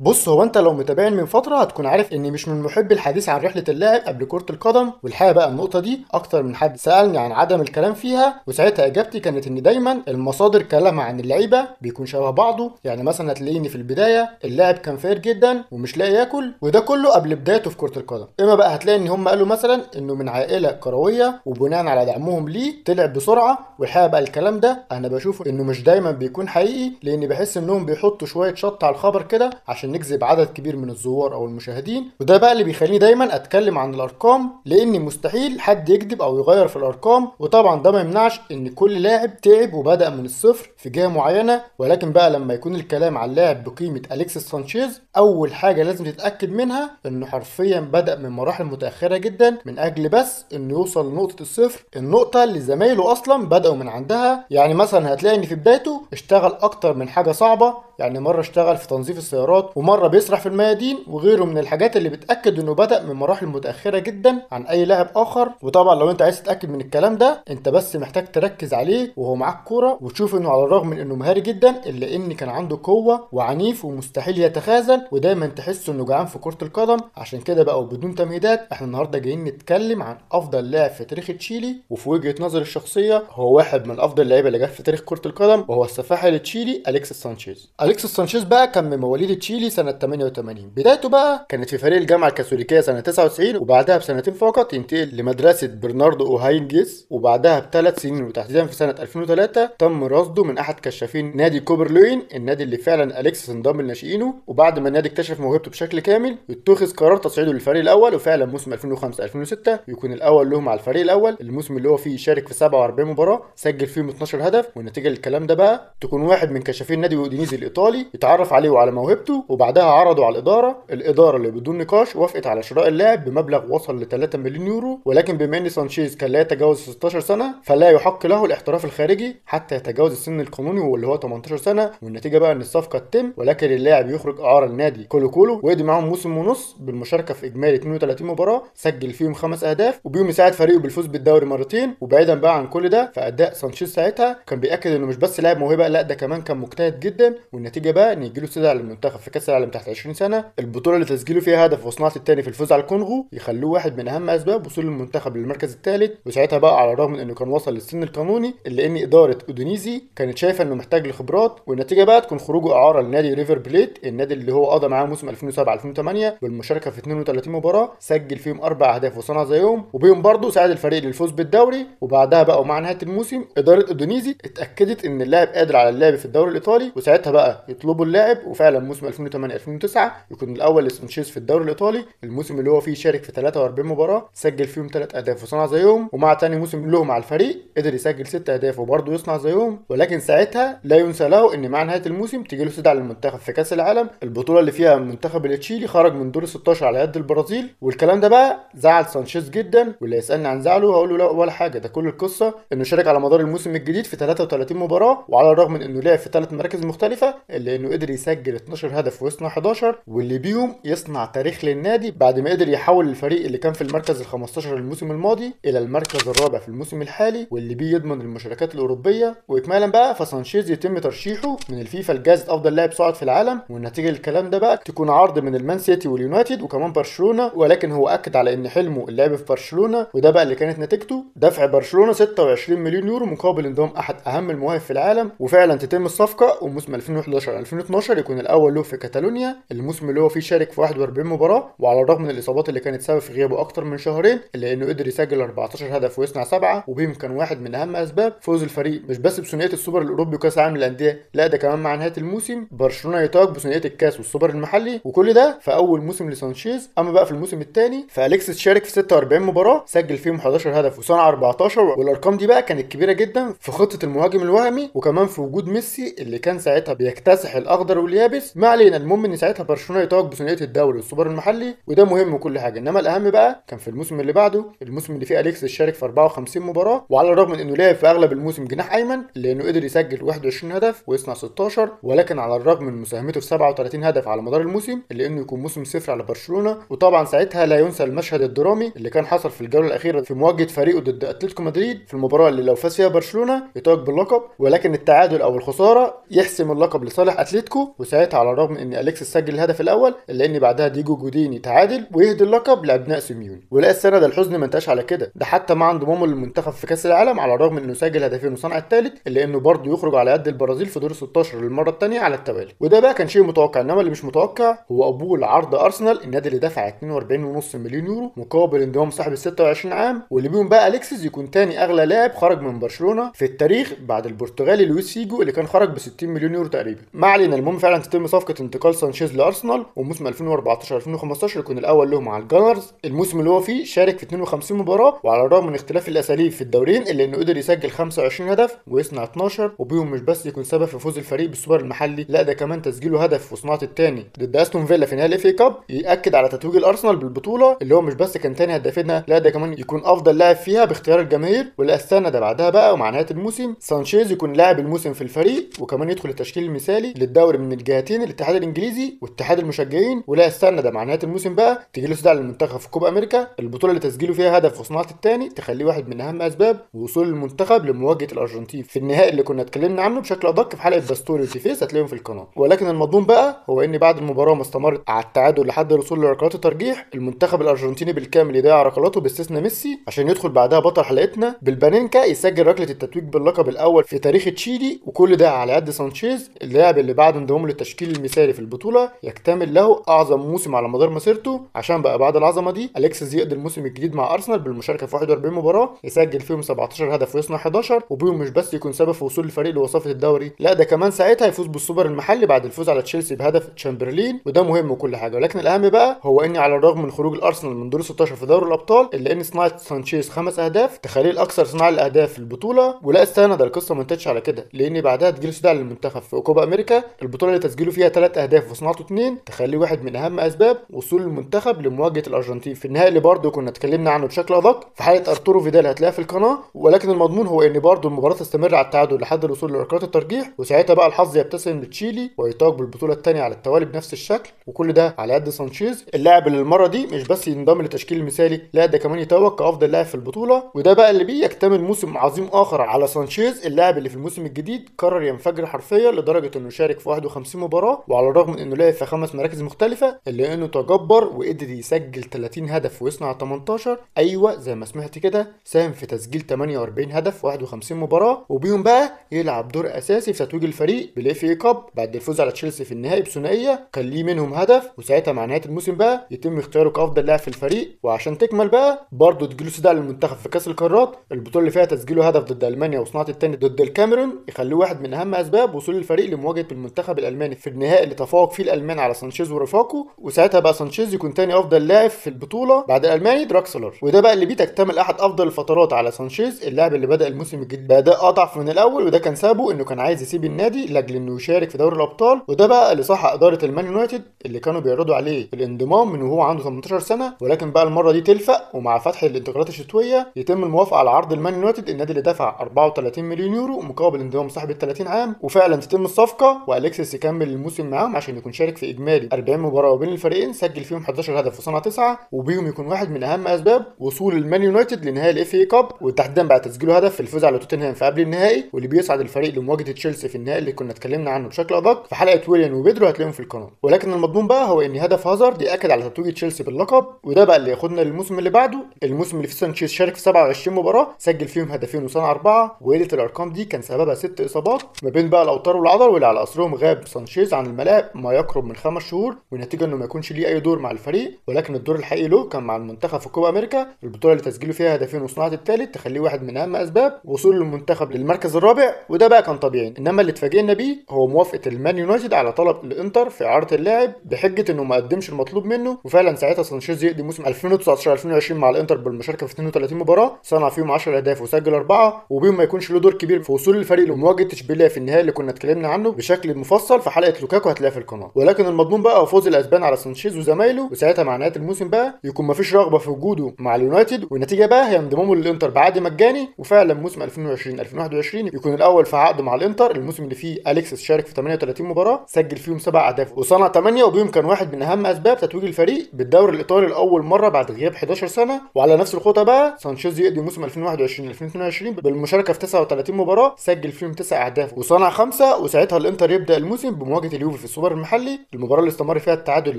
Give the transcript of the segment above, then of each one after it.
بص هو انت لو متابعني من فترة هتكون عارف إني مش من محبي الحديث عن رحلة اللاعب قبل كرة القدم والحقيقة بقى النقطة دي أكتر من حد سألني عن عدم الكلام فيها وساعتها إجابتي كانت إن دايما المصادر كلامها عن اللعيبة بيكون شبه بعضه. يعني مثلا هتلاقيني في البداية اللاعب كان فقير جدا ومش لاقي ياكل وده كله قبل بدايته في كرة القدم. إما بقى هتلاقي إن هم قالوا مثلا إنه من عائلة كروية وبناء على دعمهم ليه طلع بسرعة والحقيقة بقى الكلام ده أنا بشوفه إنه مش دايما بيكون حقيقي لإني بحس إنهم بيحطوا شوية شط على الخبر كده عشان نجذب عدد كبير من الزوار أو المشاهدين. وده بقى اللي بيخليني دايما أتكلم عن الأرقام لأن مستحيل حد يكذب أو يغير في الأرقام. وطبعا ده ما يمنعش إن كل لاعب تعب وبدأ من الصفر في جهة معينة. ولكن بقى لما يكون الكلام عن لاعب بقيمة أليكسيس سانشيز أول حاجة لازم تتأكد منها إنه حرفيا بدأ من مراحل متأخرة جدا من أجل بس إنه يوصل لنقطة الصفر. النقطة اللي زمايله أصلا بدأوا من عندها. يعني مثلا هتلاقي إن في بدايته اشتغل أكتر من حاجة صعبة. يعني مرة اشتغل في تنظيف السيارات ومرة بيسرح في الميادين وغيره من الحاجات اللي بتأكد إنه بدأ من مراحل متأخرة جدا عن أي لاعب آخر. وطبعا لو أنت عايز تتأكد من الكلام ده أنت بس محتاج تركز عليه وهو معاك كورة وتشوف إنه على الرغم من إنه مهاري جدا إلا إن كان عنده قوة وعنيف ومستحيل يتخاذل ودايما تحس إنه جعان في كرة القدم. عشان كده بقى وبدون تمهيدات إحنا النهارده جايين نتكلم عن أفضل لاعب في تاريخ تشيلي. وفي وجهة نظري الشخصية هو واحد من أفضل اللعيبة اللي جت في تاريخ كرة القدم وهو السفاح التشيلي أليكسيس سانشيز. أليكسيس سانشيز بقى كان من مواليد تشيلي سنة 88 بدايته بقى كانت في فريق الجامعة الكاثوليكية سنة 99 وبعدها بسنتين فقط ينتقل لمدرسة برناردو أوهيجينز وبعدها بثلاث سنين وتحديدا في سنة 2003 تم رصده من أحد كشافين نادي كوبريلوا النادي اللي فعلا أليكسيس انضم لناشئينه وبعد ما النادي اكتشف موهبته بشكل كامل يتخذ قرار تصعيده للفريق الأول وفعلا موسم 2005 2006 يكون الأول لهم على الفريق الأول. الموسم اللي هو فيه شارك في 47 مباراة سجل فيهم 12 هدف والنتيجة للكلام ده بقى تكون واحد من كشافين نادي أودينيزي الإيطالي يتعرف عليه وعلى موهبته وبعدها عرضوا على الإدارة. الإدارة اللي بدون نقاش وافقت على شراء اللاعب بمبلغ وصل ل 3 مليون يورو ولكن بما ان سانشيز كان لا يتجاوز 16 سنة فلا يحق له الاحتراف الخارجي حتى يتجاوز السن القانوني واللي هو 18 سنة. والنتيجة بقى إن الصفقة تتم ولكن اللاعب يخرج اعاره لنادي كولو كولو ويقضي معاهم موسم ونص بالمشاركة في إجمالي 32 مباراة سجل فيهم خمس أهداف وبيهم يساعد فريقه بالفوز بالدوري مرتين. وبعيدا بقى عن كل ده فأداء سانشيز ساعتها كان بيأكد إنه مش بس لاعب موهبة لأ ده كمان كان مجتهد جدا. والنتيجة بقى إن يجي له استدعاء للمنتخب. في كأس العالم تحت 20 سنة البطولة اللي تسجيله فيها هدف وصناعة الثاني في الفوز على الكونغو يخلوه واحد من أهم أسباب وصول المنتخب للمركز الثالث وساعتها بقى على الرغم من إنه كان وصل للسن القانوني إلا إن إدارة اودونيزي كانت شايفة إنه محتاج لخبرات والنتيجة بقى تكون خروجه اعاره لنادي ريفر بليت النادي اللي هو قضى معاه موسم 2007 2008 بالمشاركه في 32 مباراة سجل فيهم أربع أهداف وصنع زيهم وبيهم برضه ساعد الفريق للفوز بالدوري وبعدها بقى ومع نهاية الموسم إدارة اودونيزي اتأكدت إن اللاعب قادر على اللعب في الدوري الإيطالي وساعتها بقى يطلبوا اللاعب وفعلا موسم 2008 2009 يكون الأول لسانشيز في الدوري الإيطالي الموسم اللي هو فيه شارك في 43 مباراة سجل فيهم 3 أهداف وصنع زيهم ومع تاني موسم له مع الفريق قدر يسجل 6 أهداف وبرضه يصنع زيهم ولكن ساعتها لا ينسى له إن مع نهاية الموسم تيجي له استدعاء للمنتخب في كأس العالم البطولة اللي فيها منتخب التشيلي خرج من دور ال 16 على يد البرازيل والكلام ده بقى زعل سانشيز جدا واللي يسالني عن زعله هقول له لا ولا حاجة ده كل القصة إنه شارك على مدار الموسم الجديد في 33 مباراة وعلى الرغم من إنه لعب في ثلاث مراكز مختلفة إلا إنه قدر يسجل 12 هدف ويصنع 11 واللي بيهم يصنع تاريخ للنادي بعد ما قدر يحول الفريق اللي كان في المركز ال 15 الموسم الماضي إلى المركز الرابع في الموسم الحالي واللي بيه يضمن المشاركات الأوروبية. واكمالا بقى فسانشيز يتم ترشيحه من الفيفا لجائزه أفضل لاعب صاعد في العالم. والنتيجه للكلام ده بقى تكون عرض من المان سيتي واليونايتد وكمان برشلونة. ولكن هو أكد على إن حلمه اللعب في برشلونة وده بقى اللي كانت نتيجته. دفع برشلونة 26 مليون يورو مقابل انضمام أحد أهم المواهب في العالم. وفعلا تتم الصفقة وموسم 2011 2012 يكون الأول له في كاتالونيا الموسم اللي هو فيه شارك في 41 مباراة وعلى الرغم من الإصابات اللي كانت سبب في غيابه أكتر من شهرين الا إنه قدر يسجل 14 هدف ويصنع سبعة وبهم كان واحد من أهم أسباب فوز الفريق مش بس بثنائية السوبر الأوروبي وكأس العالم للأندية لا ده كمان مع نهاية الموسم برشلونة يتوج بثنائية الكاس والسوبر المحلي وكل ده في أول موسم لسانشيز أما بقى في الموسم الثاني فأليكسيس شارك في 46 مباراة سجل فيهم 11 هدف وصنع 14 والأرقام دي بقى كانت كبيرة جدا في خطة المهاجم الوهمي وكمان في وجود ميسي اللي كان ساعتها بيكتسح الأخضر واليابس ما علينا المهم إن ساعتها برشلونة يتوج بثنائية الدوري والسوبر المحلي وده مهم وكل حاجة. إنما الأهم بقى كان في الموسم اللي بعده الموسم اللي فيه اليكسيس شارك في 54 مباراة وعلى الرغم من إنه لعب في أغلب الموسم جناح أيمن إلا إنه قدر يسجل 21 هدف ويصنع 16 ولكن على الرغم من مساهمته في 37 هدف على مدار الموسم الا انه يكون موسم صفر على برشلونة وطبعا ساعتها لا ينسى المشهد الدرامي اللي كان حصل في الجولة الأخيرة في مواجهة فريقه ضد أتلتيكو مدريد في المباراة اللي لو فاز فيها برشلونة يتوج باللقب ولكن التعادل أو الخسارة يحسم اللقب لصالح أتلتيكو وساعتها على الرغم إن أليكسيس سجل الهدف الأول إلا إن بعدها دييجو جودين يتعادل ويهدي اللقب لأبناء سيميوني. ولا استنى ده الحزن ما انتهاش على كده. ده حتى مع انضمامه للمنتخب في كأس العالم على الرغم إنه سجل هدفين وصنع الثالث إلا إنه برضه يخرج على يد البرازيل في دور 16 للمرة الثانية على التوالي. وده بقى كان شيء متوقع إنما اللي مش متوقع هو قبول عرض أرسنال النادي اللي دفع 42.5 مليون يورو مقابل انضمام صاحب ال 26 عام. واللي بيهم بقى أليكسيس يكون تاني أغلى لاعب خرج من برشلونة في التاريخ بعد البرتغالي لويس فيجو اللي كان خرج ب 60 مليون يورو تقريبا. ما علينا المهم فعلا تتم صفقة انتقال سانشيز لأرسنال وموسم 2014 2015 يكون الأول له مع ال Gunners. الموسم اللي هو فيه شارك في 52 مباراة وعلى الرغم من اختلاف الأساليب في الدوريين إلا إنه قدر يسجل 25 هدف ويصنع 12 وبيهم مش بس يكون سبب في فوز الفريق بالسوبر المحلي لا ده كمان تسجيله هدف وصناعه الثاني ضد أستون فيلا في نهائي ال FA Cup يأكد على تتويج الأرسنال بالبطولة اللي هو مش بس كان تاني هدافها لا ده كمان يكون أفضل لاعب فيها باختيار الجماهير ولا استنى ده بعدها بقى ومع نهاية الموسم سانشيز يكون لاعب الموسم في الفريق وكمان يدخل التشكيل المثالي للدوري من الجهتين الاتحاد الانجليزي واتحاد المشجعين ولا استنى ده. مع نهايه الموسم بقى تيجي له استدعاء للمنتخب في كوبا أمريكا البطولة اللي تسجيله فيها هدف وصناعه الثاني تخليه واحد من أهم أسباب وصول المنتخب لمواجهة الأرجنتين. في النهائي اللي كنا اتكلمنا عنه بشكل أدق في حلقة باستوري وتيفيس هتلاقيهم في القناة. ولكن المضمون بقى هو إن بعد المباراة ما استمرت على التعادل لحد الوصول لركلات الترجيح المنتخب الأرجنتيني بالكامل يضيع ركلاته باستثناء ميسي عشان يدخل بعدها بطل حلقتنا بالبانينكا يسجل ركلة التتويج باللقب الأول في تاريخ تشيلي وكل ده على يد سانشيز اللاعب اللي بعد انضمامه للتشكيل المثالي في البطولة يكتمل له أعظم موسم على مدار مسيرته. عشان بقى بعد العظمة دي أليكسيس يقضي الموسم الجديد مع أرسنال بالمشاركة في 41 مباراة يسجل فيهم 17 هدف ويصنع 11 وبيهم مش بس يكون سبب في وصول الفريق لوصافة الدوري لا ده كمان ساعتها يفوز بالسوبر المحلي بعد الفوز على تشيلسي بهدف تشامبرلين وده مهم وكل حاجة. ولكن الأهم بقى هو ان على الرغم من خروج الأرسنال من دور 16 في دوري الأبطال إلا إن صناعة سانشيز خمس أهداف تخليه الاكثر صناعه للاهداف في البطولة ولا استنى ده القصة ما على كده لأن بعدها تجيله استدعاء للمنتخب في كوبا أمريكا البطولة اللي تسجيله فيها ثلاث أهداف وصناعته اثنين تخليه واحد من أهم أسباب وصول المنتخب لمواجهة الأرجنتين. في النهائي اللي برضه كنا اتكلمنا عنه بشكل أدق في حلقه أرتورو فيدال هتلاقيها في القناة ولكن المضمون هو إن برضه المباراة تستمر على التعادل لحد الوصول لركلات الترجيح وساعتها بقى الحظ يبتسم لتشيلي ويتوج بالبطولة الثانية على التوالي بنفس الشكل. وكل ده على يد سانشيز. اللاعب اللي المرة دي مش بس ينضم للتشكيل المثالي لا ده كمان يتوج كافضل لاعب في البطولة. وده بقى اللي بيه يكتمل موسم عظيم آخر على سانشيز. اللاعب اللي في الموسم الجديد قرر ينفجر حرفيا لدرجة إنه شارك في 51 مباراة وعلى الرغم من إنه لعب في خمس مراكز مختلفة إلا إنه تجبر وقدر يسجل 30 هدف ويصنع 18 أيوه زي ما سمعت كده ساهم في تسجيل 48 هدف 51 مباراة. وبيهم بقى يلعب دور أساسي في تتويج الفريق بال FA Cup بعد الفوز على تشيلسي في النهائي بثنائية. كان ليه منهم هدف وساعتها مع نهاية الموسم بقى يتم اختياره كأفضل لاعب في الفريق. وعشان تكمل بقى برضه تجيله استدعاء للمنتخب في كأس القارات. البطولة اللي فيها تسجيله هدف ضد ألمانيا وصناعة الثاني ضد الكاميرون يخلوه واحد من أهم أسباب وصول الفريق لمواجهة المنتخب الألماني في النهائي تفوق فيه الالمان على سانشيز ورفاقه وساعتها بقى سانشيز يكون تاني أفضل لاعب في البطولة بعد الألماني دراكسلر. وده بقى اللي بيه تكتمل أحد أفضل الفترات على سانشيز اللاعب اللي بدأ الموسم الجديد باداء أضعف من الأول وده كان سببه إنه كان عايز يسيب النادي لأجل إنه يشارك في دوري الأبطال. وده بقى اللي صح إدارة المان يونايتد اللي كانوا بيعرضوا عليه الانضمام من وهو عنده 18 سنة. ولكن بقى المرة دي تلفق ومع فتح الانتقالات الشتوية يتم الموافقة على عرض المان يونايتد. النادي اللي دفع 34 مليون يورو مقابل انضمام صاحب ال 30 عام. وفعلا تتم الصفقة وأليكسيس يكمل الموسم معاهم عشان يكون شارك في إجمالي 40 مباراة بين الفريقين سجل فيهم 11 هدف وصنع 9 وبيهم يكون واحد من أهم أسباب وصول المان يونايتد لنهائي ال FA Cup وتحديدا بعد تسجيله هدف في الفوز على توتنهام في قبل النهائي واللي بيصعد الفريق لمواجهة تشيلسي في النهائي اللي كنا اتكلمنا عنه بشكل أدق. في حلقة ويليان وبيدرو هتلاقيهم في القناة. ولكن المضمون بقى هو إن هدف هازارد يأكد على تتويج تشيلسي باللقب وده بقى اللي ياخدنا للموسم اللي بعده. الموسم اللي فيه سانشيز شارك في 27 مباراة سجل فيهم هدفين وصنع أربعة وقلة الأرقام دي كان سببها ست إصابات. ما بين بقى الأوتار والعضل واللي على اثرهم غاب سانشيز عن الملاعب. ما يقرب من خمس شهور والنتيجة إنه ما يكونش ليه أي دور مع الفريق ولكن الدور الحقيقي له كان مع المنتخب في كوبا أمريكا البطولة اللي تسجيله فيها هدفين وصناعة الثالث تخليه واحد من أهم أسباب وصول المنتخب للمركز الرابع وده بقى كان طبيعي. إنما اللي اتفاجئنا بيه هو موافقة المان يونايتد على طلب الإنتر في اعاره اللاعب بحجة إنه ما قدمش المطلوب منه وفعلا ساعتها سانشيز يقضي موسم 2019 2020 مع الإنتر بالمشاركة في 32 مباراة صنع فيهم 10 أهداف وسجل أربعة وبيهم ما يكونش له دور كبير في وصول الفريق لمواجهة إشبيلية في النهائي اللي كنا اتكلمنا عنه بشكل مفصل في حلقة لوكاكو هتلاقيها في القناة. ولكن المضمون بقى هو فوز الأسبان على سانشيز وزمايله وساعتها مع نهاية الموسم بقى يكون ما فيش رغبة في وجوده مع اليونايتد والنتيجة بقى هي انضمامه للانتر بعقد مجاني وفعلا موسم 2020 2021 يكون الأول في عقده مع الإنتر الموسم اللي فيه أليكسيس شارك في 38 مباراة سجل فيهم سبع أهداف. وصنع 8 وبيهم كان واحد من أهم أسباب تتويج الفريق بالدوري الإيطالي لأول مرة بعد غياب 11 سنة. وعلى نفس الخطة بقى سانشيز يقضي موسم 2021 2022 بالمشاركة في 39 مباراة سجل فيهم 9 أهداف. وصنع خمسة وساعتها الإنتر يبدأ الموسم بمواجهة اليوفي في بالسوبر المحلي المباراة اللي استمر فيها التعادل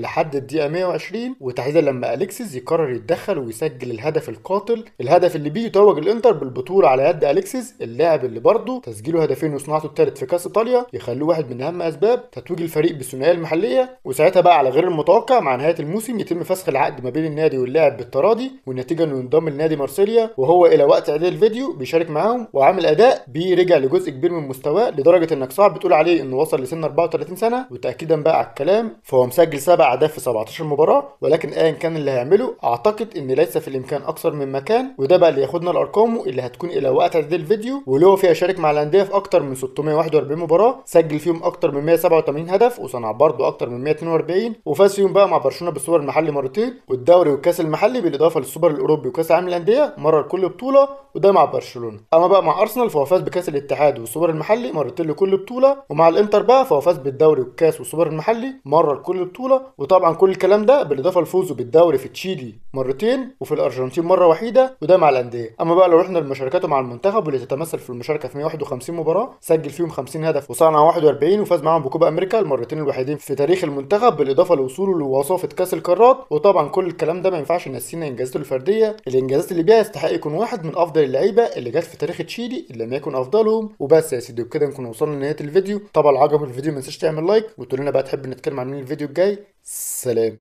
لحد الدقيقة 120 وتحديدا لما أليكسيس يقرر يتدخل ويسجل الهدف القاتل الهدف اللي بيه يتوج الإنتر بالبطولة على يد أليكسيس اللاعب اللي برضه تسجيله هدفين وصناعته الثالث في كأس إيطاليا يخلوه واحد من أهم أسباب تتويج الفريق بالثنائيه المحلية وساعتها بقى على غير المتوقع مع نهاية الموسم يتم فسخ العقد ما بين النادي واللاعب بالتراضي والنتيجة إنه ينضم لنادي مارسيليا وهو إلى وقت إعداد الفيديو بيشارك معاهم وعامل أداء بيه رجع لجزء كبير من مستواه لدرجة إنك صعب تقول عليه إنه وصل لسن 34 سنة وتاكيدا بقى على الكلام فهو مسجل سبع أهداف في 17 مباراة ولكن ايا كان اللي هيعمله أعتقد إن ليس في الإمكان أكثر من مكان وده بقى اللي ياخدنا لأرقامه اللي هتكون إلى وقت اعداد الفيديو واللي هو فيها شارك مع الأندية في أكتر من 641 مباراة سجل فيهم أكتر من 187 هدف وصنع برضه أكتر من 142 وفاز فيهم بقى مع برشلونة بالسوبر المحلي مرتين والدوري والكأس المحلي بالإضافة للسوبر الأوروبي وكأس العالم للأندية مره لكل بطولة وده مع برشلونة. أما بقى مع أرسنال فهو فاز بكأس الاتحاد والسوبر المحلي مرتين لكل بطولة ومع الإنتر بقى فهو فاز بالدوري والكأس والسوبر المحلي مره لكل بطوله وطبعا كل الكلام ده بالإضافة لفوزه بالدوري في تشيلي مرتين وفي الأرجنتين مرة وحيدة وده مع الأندية. أما بقى لو رحنا لمشاركاته مع المنتخب واللي تتمثل في المشاركة في 151 مباراة سجل فيهم 50 هدف وصنع 41 وفاز معاهم بكوبا أمريكا المرتين الوحيدين في تاريخ المنتخب بالإضافة لوصوله لوصافة كأس القارات. وطبعا كل الكلام ده ما ينفعش ينسينا إنجازاته الفردية. الإنجازات اللي بيها يستحق يكون واحد من أفضل اللعيبة اللي جت في تاريخ تشيلي اللي لم يكن أفضلهم. وبس يا سيدي وبكده نكون وصلنا لنهاية الفيديو. طبعا لو عجبك الفيديو ما تنساش تعمل لايك وتقول لنا بقى تحب نتكلم عن مين الفيديو الجاي؟ سلام.